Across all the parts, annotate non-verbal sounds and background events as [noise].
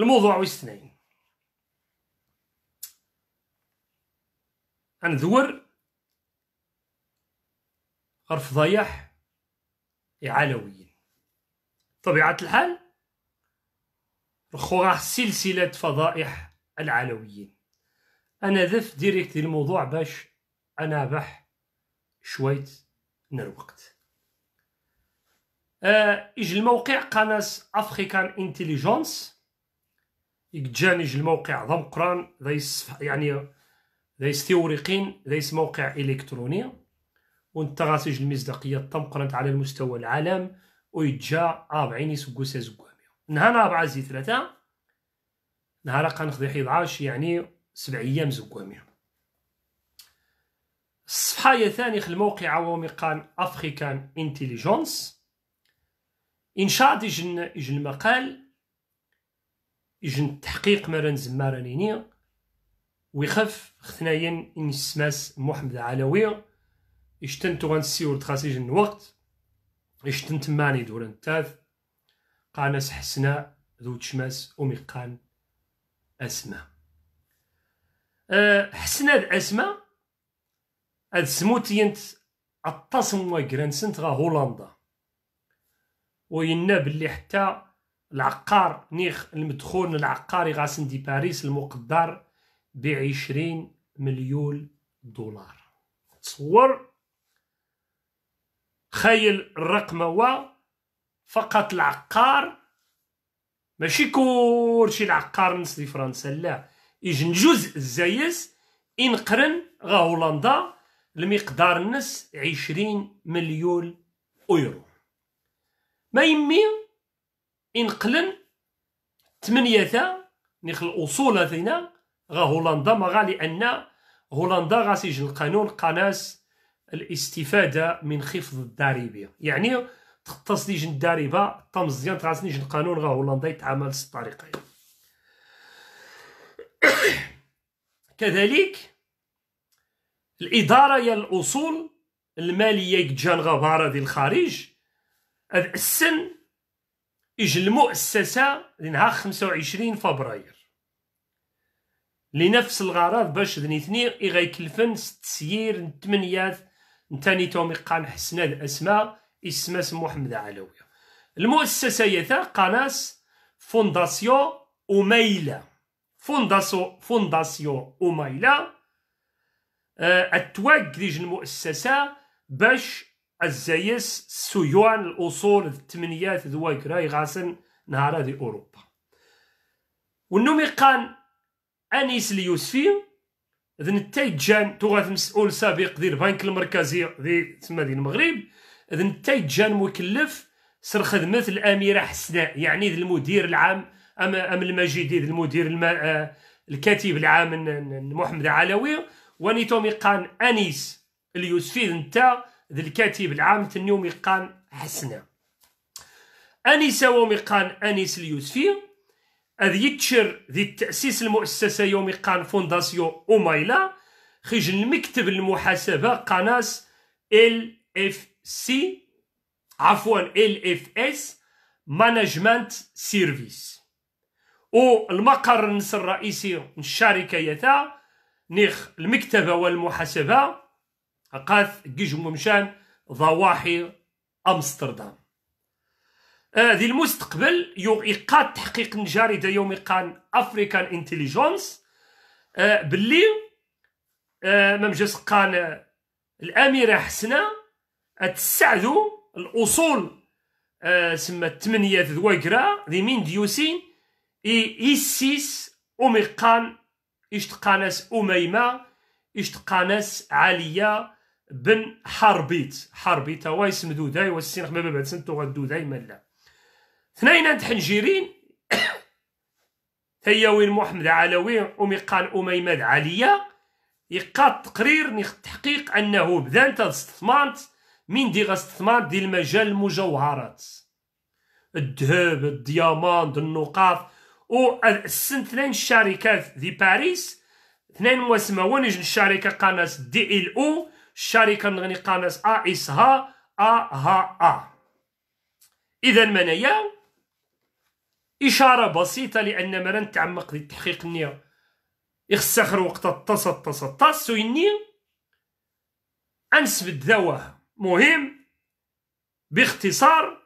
الموضوع واثنين أنذور غير ضيح علويين طبيعة الحال رخوغا سلسلة فضائح العلويين. أنا ذف ديريكت الموضوع باش أنا بح شوية من الوقت. آه إج الموقع؟ قناة أفريكان انتليجونس يجانج الموقع ضم قرآن يعني ليس ثيوريقين ليس موقع إلكتروني. وانت غاسج المصداقية تمقرنت على المستوى العالم ويجا أربعين يسقوسا زقوامية نهار أربعة زي ثلاثة نهار حيض عاش يعني سبع أيام زقوامية الصفحة ثاني الموقع عوامي قان أفريكان إنتيليجونس. إن شاء الله المقال يجن التحقيق مرا نزمارا نيني ويخف ختنايا انسماس محمد علوي يشتن تغان السيور تخاسي جن الوقت. يشتن تماني دور التاف. قانس حسناء ذو تشماس وميقان أسماء. أه حسنا ذو أسماء. هاد سموتينت التصم وقران غا هولندا. وينا باللي حتى العقار نيخ المدخول العقاري غاسن دي باريس المقدر بعشرين مليون دولار. تصور؟ خيل الرقم هو فقط العقار ماشي كلشي العقار نص دي فرنسا لا. يجن جزء الزايس ينقرن غا هولندا المقدار نس عشرين مليون اورو ما يمين إنقلن ثمانية نخ الأصول ثينا غا هولندا. ما غا لأن هولندا غا سجل القانون قناس الاستفادة من خفض الضريبة. يعني تختص ديج الضريبة تمزيان تغاسنيج القانون غا هولندا يتعامل الطريقة [coughs] كذلك الإدارة يا الأصول المالية جان غبارة ديال الخارج. هذا السن إج المؤسسة لنهار 25 فبراير. لنفس الغرض باش ذنيتني إي غيكلفن ستسيير نتمنيات نتاني تومي قان حسنا الأسماء اسماس محمد علوية. المؤسسة يثا قناة فونداسيون أميلة فونداسيون فونداسيو أميلة أتواك ديج المؤسسة باش عزايس سيوان الأصول الثمانيات ذواكر راي غاسن نهار هذه أوروبا. والنومي قان أنيس اليوسفي ذن التايجان تغاث مسؤول سابق ذي البنك المركزي ذي تسمى ذي المغرب ذن التايجان مكلف سر خدمة الأميرة حسناء يعني ذي المدير العام أم أم المجيدي ذي المدير الم... آه، الكاتب العام محمد علوي. وني تومي قان أنيس اليوسفي نتا ذي الكاتب العام تنيو ميقان حسنا أنيسة وميقان أنيس اليوسفي. أذي يتشر ذي التأسيس المؤسسة يوم قان فونداسيو أومايلا. خرج المكتب المحاسبة قناة إل إف سي. عفوا إل إف إس مانجمنت سيرفيس والمقر الرئيسي الشركة يتا. نيخ المكتبة والمحاسبة. أقاث قجم مشان ضواحي أمستردام. ذي المستقبل يقاد تحقيق نجاري دا يوم قان أفريكان إنتليجونس. آه، باللي آه، ممجس قان الأميرة حسنة تسعدو الأصول آه، سما الثمانية ذواقرا ذي مين ديوسين إي إسيس أميقان إشتقانس أميمة إشتقانس عالية بن حربيت. حربيت هو اسم دوداي والسين خمام بعد سنتو دوداي ملا حنجيرين. تحنجيرين تياوين محمد علوي أمي قال أميمة عليا. يقاد تقرير نخ التحقيق أنه بذان تستثمانت من دي غستثمانت دي المجال المجوهرات الذهب الدياماند النقاط. و السن ثنين شركات دي باريس. اثنين واسمه ونجن الشركة؟ قناة دي إل أو. الشركة نغني قامس أ إس ها أ ها أ. اذا منايا إشارة بسيطة لأن مرا نتعمق في التحقيق النية. يخسخر وقت طاس طاس طاس ويني أنسب ذواه. مهم باختصار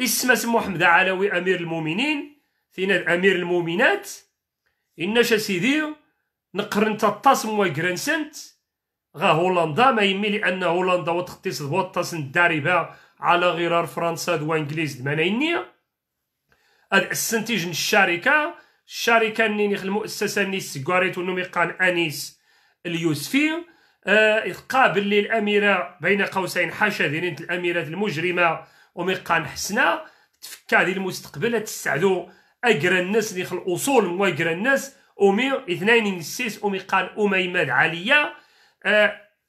اسم اسم محمد علوي أمير المؤمنين. فينا أمير المؤمنات. إناش سيدي نقرن تطاس موا كرانسنت غا هولندا ما يمي لأن هولندا وتختص بوطاس الداربة على غرار فرنسا وانجليز دمانيني هاد السنتيج الشركة الشركة نيني المؤسسة نيس كواريتو نوميقان أنيس اليوسفي. آه قابل للأميرة بين قوسين حاشا دينين الأميرات المجرمة وميقان حسنة تفكا دي المستقبل تسعدو أجرى الناس ديخ الأصول مو أجرى الناس. أمي اثنين نسيس أميمة عليا آه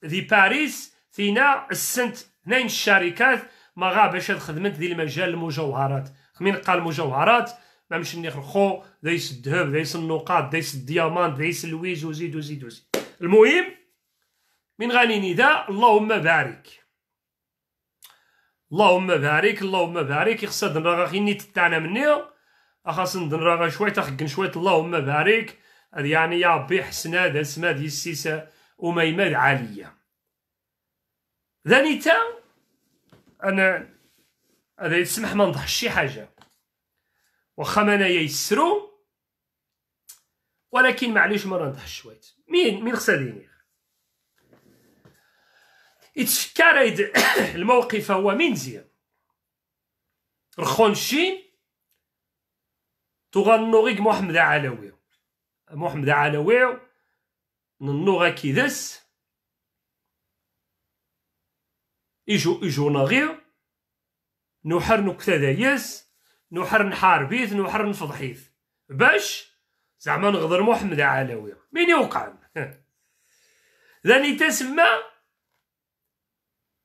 ذي باريس فينا السنت اثنين الشركات ما غا باش خدمت ذي المجال المجوهرات. من قال مجوهرات ما مش نيخ الخو دايس الذهب دايس النقاط دايس الديامانت دايس اللويز وزيد وزيد وزيد. المهم من غاني نداء اللهم بارك. اللهم بارك اللهم بارك. يخصد نراغا خيني تتعنا مني. اخاص نراغا شوية تخقن شوية اللهم بارك. يعني يا ربي حسنا هذا اسما ديال السيسة. أميمة عالية ذانيتا أنا هذا يسمح ما نضحش شي حاجة. واخا مانا يسرو ولكن معليش ما نضحش شوية. مين؟ مين خصها ديني يتفكر [coughs] الموقف هو من الشين تغنو غيك محمد علوي محمد علوي ننو كيدس يجو يجو نغير نوحر نكتا دايس نوحر نحاربيث نوحر نفضحيث باش زعما نغدر محمد علوي مين يوقع [laughs] ذاني تسمى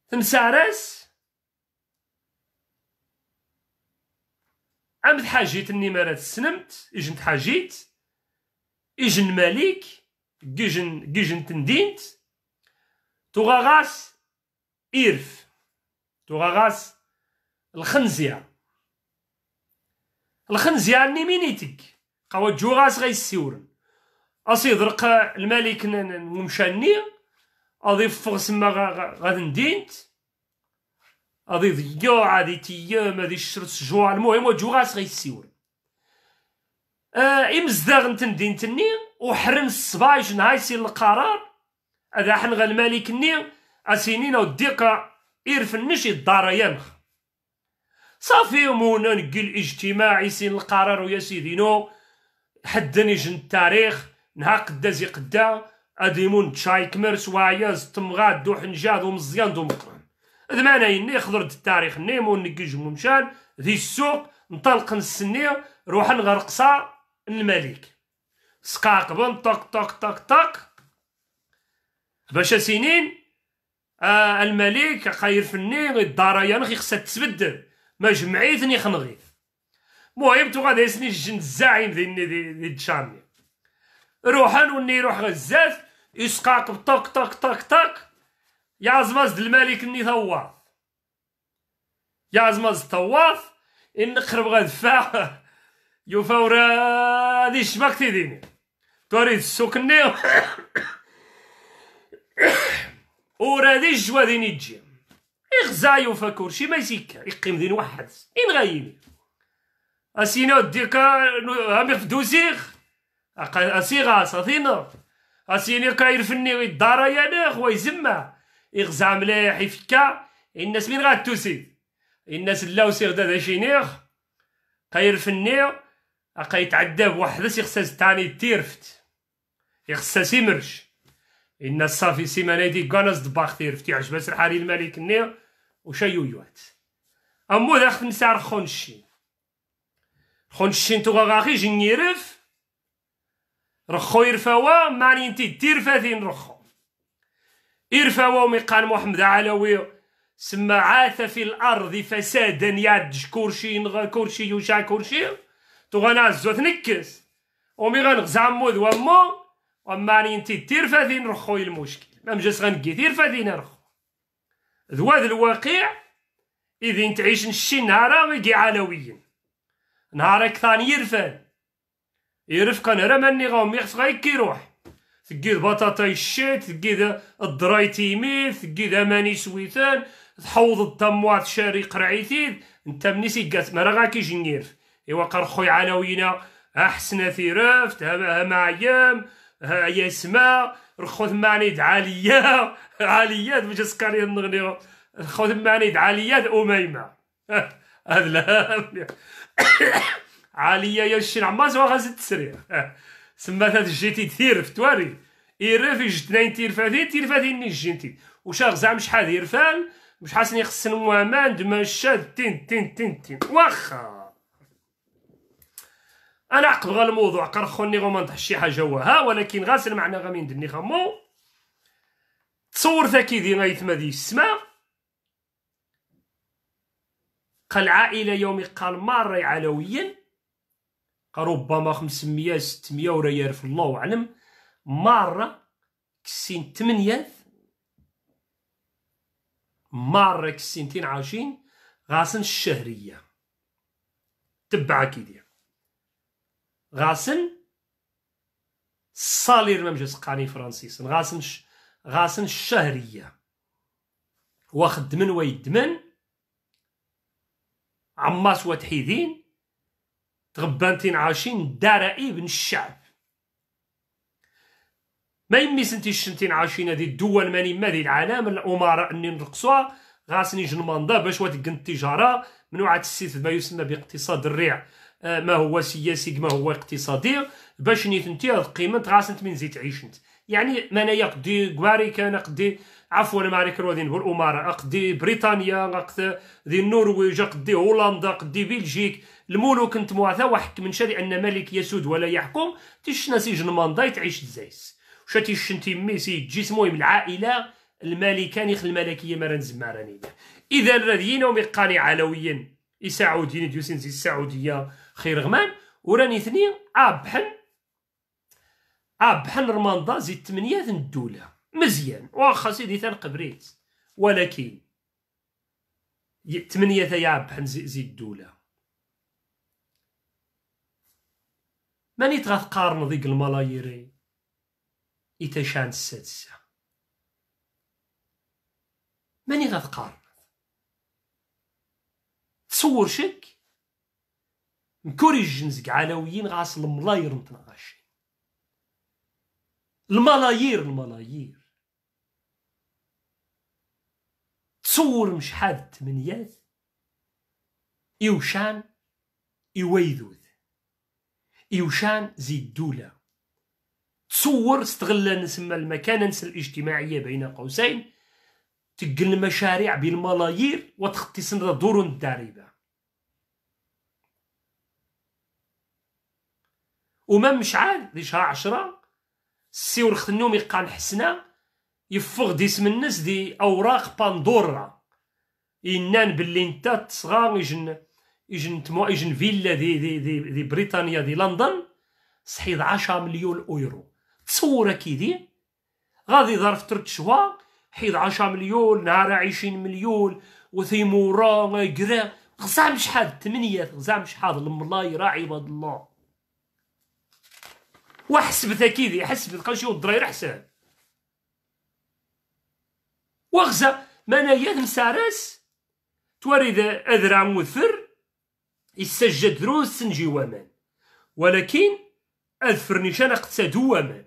تمسارس عمد حاجيت النمارات السنمت إجن تحاجيت إجن مالك جيجن جيجن تندينت تغاغاس إيرف تغاغاس الخنزير الخنزير ني مينيتك قوا جوغاس غيسيورن أصيدرق الملك ممشاني غادي يفغ سما غادي ندينت غادي ضيا غادي تيام غادي يشرط جوع المهم وجوغاس غيسيور آه إمزداغ نتندين تني وحرن الصبايج نهاي سين القرار. هذا حن غا الملك ني اسينين وديقا إيرفنش الدار ينخ. صافي مونا نقي الاجتماع سين القرار ويا سيدينو. حدني جن التاريخ نها قدا زي قدا اديمون تشاي كمرس وعياز تمغاد دو حنجاد ومزيان دو مقران هذا معنى إني خضرت التاريخ نيمو نقيج ممشان ذي السوق نطلق نسني روح نغرقصا الملك. سقاقبن طق طق طق طق باش سنين آه الملك خير فني الدار ينخي خصها تتبدل. ما جمعيتني خنغيث المهم تو غادي يسني الجن الزعيم ذي ذي الشامي روحان وني يروح غزاف يسقاق بطق طق طق طق يا عزماز الملك ني ثواف يا عزماز طواف إن قرب غدفع يفورا دي شباك تيديني. توريد ورا دي الجوا ديني تجي. يغزا يوفا كورشي ما يسيكا يقيم دين واحد إن غايني أسينا ديكا هامي في دوزيخ أسيغا ساثينا أسيني كاير فني الدارا يا هو يزمع يغزع مليح يفكا. الناس مين غاد توسي الناس اللاوسي غدا ذا شينيخ كاير فني أقا يتعدى بوحدس يخصها تاني تيرفت. يخصها سيمرش. الناس صافي سيمانة دي كانس دباخ تيرفت يعجبس الحالي الملك النير وشيويوات أمو ذا خمسار خونشين. خونشين توغا غاخي جنيرف رخو يرفاوا ماني انتي دير فاثين رخو. يرفاوا ميقان محمد علوي. سما عاث في الأرض فسادا يعدج كورشي كورشي يوشع كورشي. تو غنعزو تنكس ومي غنغزع مود وامو وماني انتي دير فاثين رخو المشكل. ما مجاس غنقي دير فاثين رخو ذواد الواقع إذا تعيش نشي نهارا غيقي علويين نهارك ثاني يرفن يرفقن راه ماني غاهم يخف غير كيروح. تقيد بطاطا الشيت تقيد الدراي تيميل تقيد أماني سويثان تحوض الطموات شاري قرعيتيد انت مني سيقات ما راه كيجي نيرف إيوا قرخوي علوينا أحسن في رفت ها معيام ها يسمع رخوت معني عالية. [laughs] عاليات باش سكاري نغني رخوت معني عاليات أميمة. [laughs] هذا لا. [coughs] عالية يا الشين عماز وغازت تسريع [laughs] سمات هاد الجيتي تير في تواري يرف يجتنين تير فادي تير فادي ني جينتي. وشاغ زعما شحال يرفان مش حاسن يخصن وامان دما شاد تين تين تين تين. واخا. أنا عقب غا الموضوع قرخوني غوما شي حاجة وها ولكن غاسل معنا غامين دني خمو تصور ذاكي دي غايثما دي السما قال عائلة يومي قال مرة علويا. ربما 500 600 وريال في الله أعلم. مرة كسين تمنيات مرة كسين عاشين غاسن الشهرية. تبع كيدير غاسن الصالير ما مجا قاني فرانسيس. غاسن ش... غاسن الشهرية واخد من ويدمن عماس وتحيدين تغبانتين عايشين دارائي بن الشعب. ما يمي سنتي شنتين عايشين هذه الدول ماني ما العالم الأمراء أني نرقصوها. غاسني جنماندا باش وتقن التجارة. من وعد السيف ما يسمى باقتصاد الريع. ما هو سياسي ما هو اقتصادي باش نيت هاد قيمه غاسنت من زيت عيشنت. يعني ما أنا يقدي كواري كان قدي عفوا ما عليك روادين نقول الامراء قدي بريطانيا قدي النرويج قدي هولندا قدي بلجيك. الملوك انت موعثا وحك من شري أن ملك يسود ولا يحكم تشنا سجن ماندا تعيش الزايس شاتي شنتي ميسي جسمه من العائلة الملكان يخل الملكية مرن زماراني اذا الذين ومقاني علويا يساعدين ديوسين زي السعودية خير غمان. وراني اثنين ابحن ابحن رماندا زي الثمانية الدولة مزيان. واخا سيدي تنقبريت ولكن ثمانية يا ابحن زي, زي الدولة ماني تغتقارن ذيك الملاييري؟ إتشان السادسة. ماني غتقارن تصور شك. نكوريج نزق علويين غاس الملاير نتناقشين الملايير الملايير. تصور مش حاد تمنيات إيوشان إيويذوذ إيوشان زي الدولة تصور استغل نسمى المكانة الاجتماعية بين قوسين. تقل المشاريع بالملايير وتختص دور الداربة وما مشعال دي شهر عشرة السيور خنوم يقان حسنا يفغ دي اسم الناس دي أوراق باندورا إنان باللي انت تصغى يجن يجن تمو يجن فيلا دي دي دي, دي بريطانيا دي لندن صحيد 10 مليون اورو تصور كيدي غادي ظرف ترت شوا حيد 10 مليون نهار 20 مليون وثيمورا غزام شحال ثمانية غزام شحال الملاي راه عباد الله. وحسبت كيدي حسبت قال شي الدراير حساب. وغزا منايا مسارس توريد أذرع مثر يسجد دروس سنجي ومان ولكن أذفرني شانا قد ومان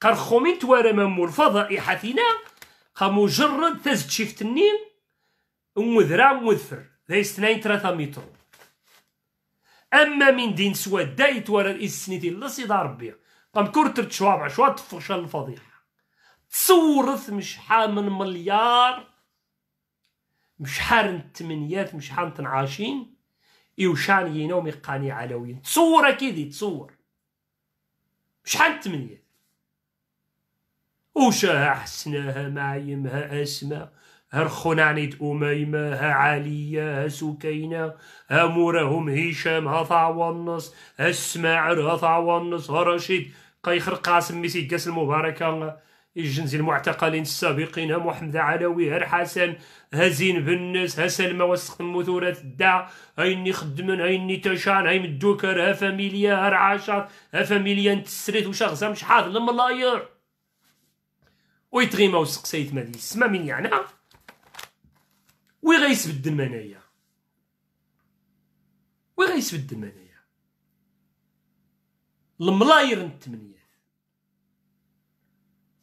قال خومين توارى ممو الفضائحة فينا مجرد تزد شيفت النيم ومذرع ومذفر ذا اثنين ثلاثة متر. أما من دين سواد دايت ورا السنيتي الله سيدي ربي. قام كورتر شوابع شوا تفغش الفضيحة. تصورث مش من مليار مش حارن تمنيات مش حارن تنعاشين إيوشان ينوم يقاني علوين تصور أكيد تصور. شحال تمنيات. وشا حسناها معيمها أسماء. هر خنانيت أميمة ها عالية ها سكينة. ها مورهم هشام ها ثعوانس ها السماعر ها ثعوانس ها رشيد. قيخر قاسم ميسي قاس المباركة الجنزي المعتقلين السابقين محمد علوي ها حسن ها زين بنس سلمى وسق مثورات الدع هايني خدمن هايني تشان هاي مدوكر ها فاميليا ها رعاشات ها فاميليا نتسريت وشغزة مش حاضر الملاير ويتغيما وسق سيد مدي سما من يعني وي غيسبد المنايا وي غيسبد المنايا الملاير التمنيات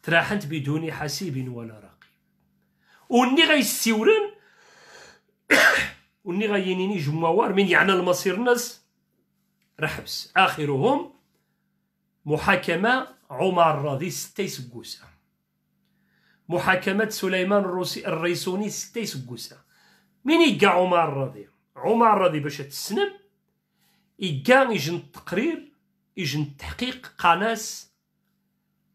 تراحنت بدون حسيب ولا راقب وني غيسيورن [coughs] وني غينيني جموار من يعني المصير ناس رحبس. آخرهم محاكمة عمر الراضي ستة يسقوسا محاكمة سليمان الروسي الريسوني ستة يسقوسا مين يقع عمر الراضي عمر الراضي باش تسنم يقع يجن التقرير يجن التحقيق قناص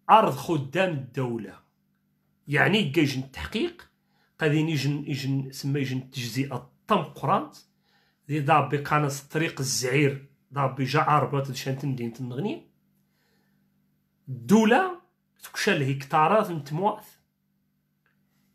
عرض خدام الدولة. يعني يجن التحقيق قادين يجن يجن سما يجن التجزئة الطم قرانت. ذي ضابي قناص طريق الزعير ضابي جا عربات شان تندين تنغني الدولة تكشى الهكتارات نتمواث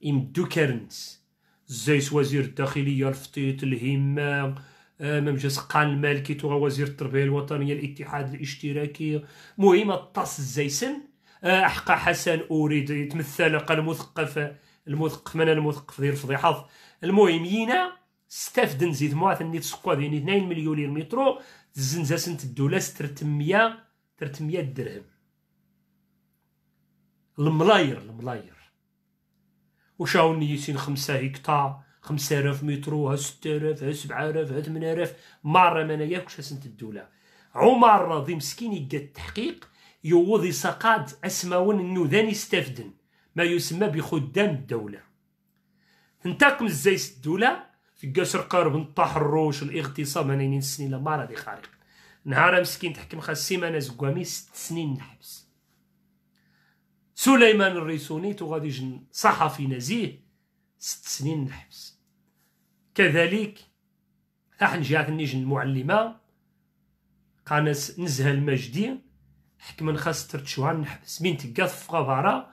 يمدو كارنس. زيس وزير الداخلية الفطيط الهمة ممجا سقان المالكي توغا وزير التربية الوطنية الاتحاد الاشتراكي. مهم الطاس الزيسن. أحقى حسن أريد يتمثل قال المثقف المثقف من المثقف ديال الفضيحة المهم ينا ستافدن زيت مواث نيت سقوا دين 2 مليون المترو تزنزا سنت الدولة 300 300 درهم. الملاير الملاير. وشاو نيتين خمسة هكتار. خمسة آلاف مترو ها ستة آلاف ها سبعة آلاف ها ثمانية آلاف. مرة ما نياكش سنت الدولة. عمر راضي مسكين يقى التحقيق يوض يساقاد أسماون النوذان يستفدن ما يسمى بخدام الدولة. انتاكم الزيس الدولة في قصر قارب التحرش الاغتصاب هنين السنين لما راضي خارق. نهار مسكين تحكم خاص سيمانة زكوامي ست سنين نحبس. سليمان الريسوني تو غادي يجن صحفي نزيه ست سنين نحبس. كذلك راح نجي نيجن المعلمة قانس نزهة المجدي حكما خاص ترتشوان نحبس بين تلقى في غفارة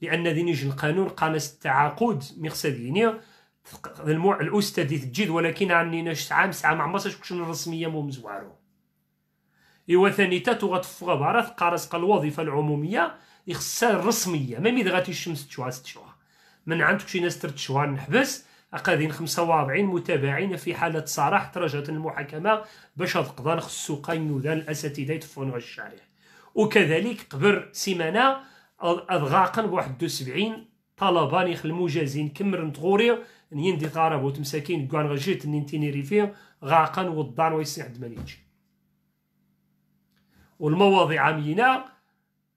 لأن ذي نيجن القانون قانس التعاقد مقصديني. الموع الأستاذ تجيد ولكن عني ناش عام ساعة مع مصاش كشن الرسمية مو مزوارو. إوا ثاني تاتو غتفغ غفارة قارس قال الوظيفة العمومية يخصها الرسمية. ما ميد غاتي الشمس تشوها ستشوها من عندك شي ناس ترتشوها نحبس أقادين 45 متابعين في حالة صراح درجة المحاكمة باش تقضى خصو قاين ذا الأساتذة يتفونوا الشارع وكذلك قبر سيمانة أضغاقا بواحد 71 طلبة يخدموا جازين كمر نتغوري نين دي طارب وتمساكين كوان غجيت نين تينيريفي غاقا وضان ويسي عند منيج والمواضيع عمينا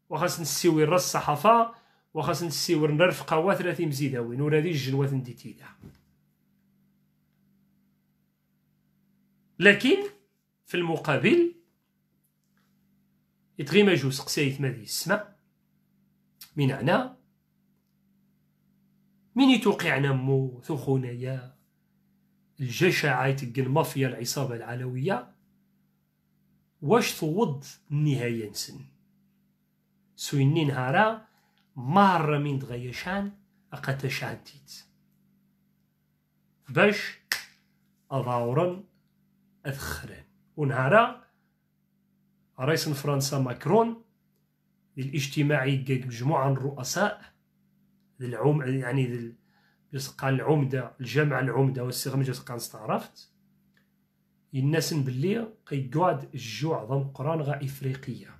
وخاص نسيوي الرس الصحافة وخاص نسيوي نرفقا وثلاثي مزيداوين ورادي الجنوات نديتيدا لكن في المقابل يتغيمجو سقسايت مادي السماء. من هنا من يتوقع نمو ثخونيا الجشع يتقى المافيا العصابة العلوية. واش توض النهاية نسن؟ سويني نهارا مرة من دغيشان أقاتا شانتيت باش أضاورا أذخران ونهارا رئيس فرنسا ماكرون مجموعة من الرؤساء العم يعني ذل قال العمدة الجامعة العمدة والصيغة مجلس قان استعرفت الناس باللي قيقعد الجوع ضم قران غا إفريقية.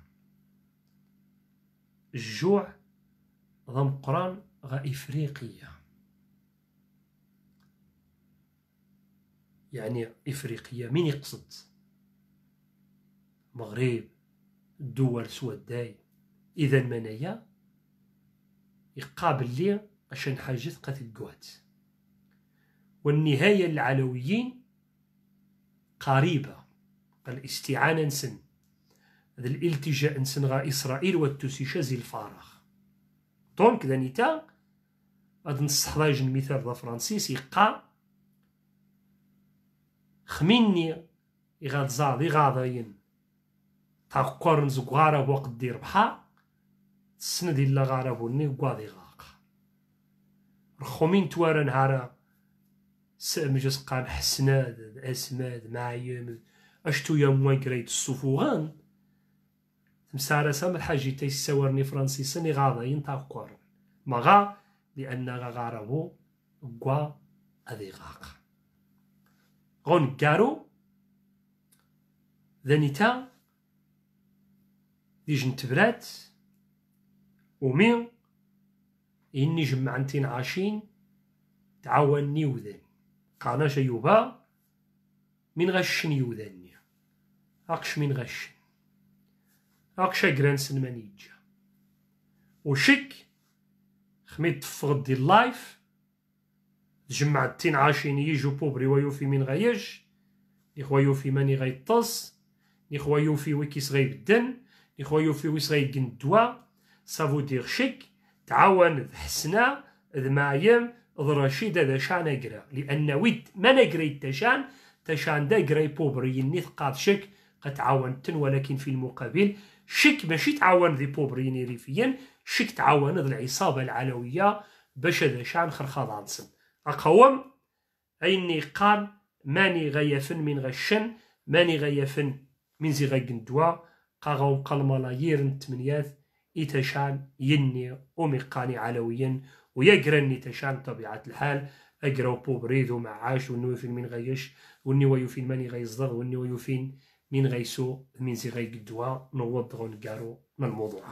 الجوع ضم قران غا إفريقية. يعني إفريقية. مين يقصد؟ مغرب الدول سوداي إذا منايا يقابل لي عشان حاجة قتلقوات والنهاية العلويين قريبة. الاستعانة نسن. هذا الالتجاء نسن غا إسرائيل والتوسيشة زي الفارغ دونك دانيتا غاد نستحضاج المثال ذا فرانسيس يقا خميني يغاد زاد يغاضين تاقورن زقارة بوقت دير بحا تسند إلا غاربوني وقاضي غاق رخومين توارا نهارا مجس قام حسناد أسماد معيم أشتو يوم وقريت الصفوغان. تمسارة سام الحاجي تيساورني فرنسيسا ني غاضا ينطاق قورن مغا لأن غاربو قوا أذي غاق. غون كارو ذنيتا ديج نتبرات ومي إني جمعنتين عاشين تعاوني وذن. قاناش يوبا من غشن يوذني. أقش من غشن. أقش جرانسن منيجا وشك خميت تفغد دي اللايف جمعتين عاشين يجو بوبري ويوفي من غيش نيخوا يوفي ماني غيطس نيخوا يوفي ويكيس غيبدن نيخوا يوفي ويس غيقندوا سافو دير شك تعاون ذ حسنا ذ معيم ذ رشيد ذا شان أقرأ. لأن ويد ما نقري تشان تشان دا قري بوبري. نيث قاد شك قد تعاونتن ولكن في المقابل شك ماشي تعاون ذي بوبري نيريفيا شك تعاون ذ العصابة العلوية باش ذا شان خرخاضانسن أقوم. أيني قال ماني غيفن من غشن ماني غيفن من زي غيقندوا قاغو قلمالا يرن تمنياث إتشان يني ومقاني علويا ويقرني تشان طبيعة الحال. أقرأ بوبريد ومعاش يفين من غيش وني ويفين ماني غيصدر وني ويفين من غيسو من زي غيقدوا نوض غنقارو من الموضوع.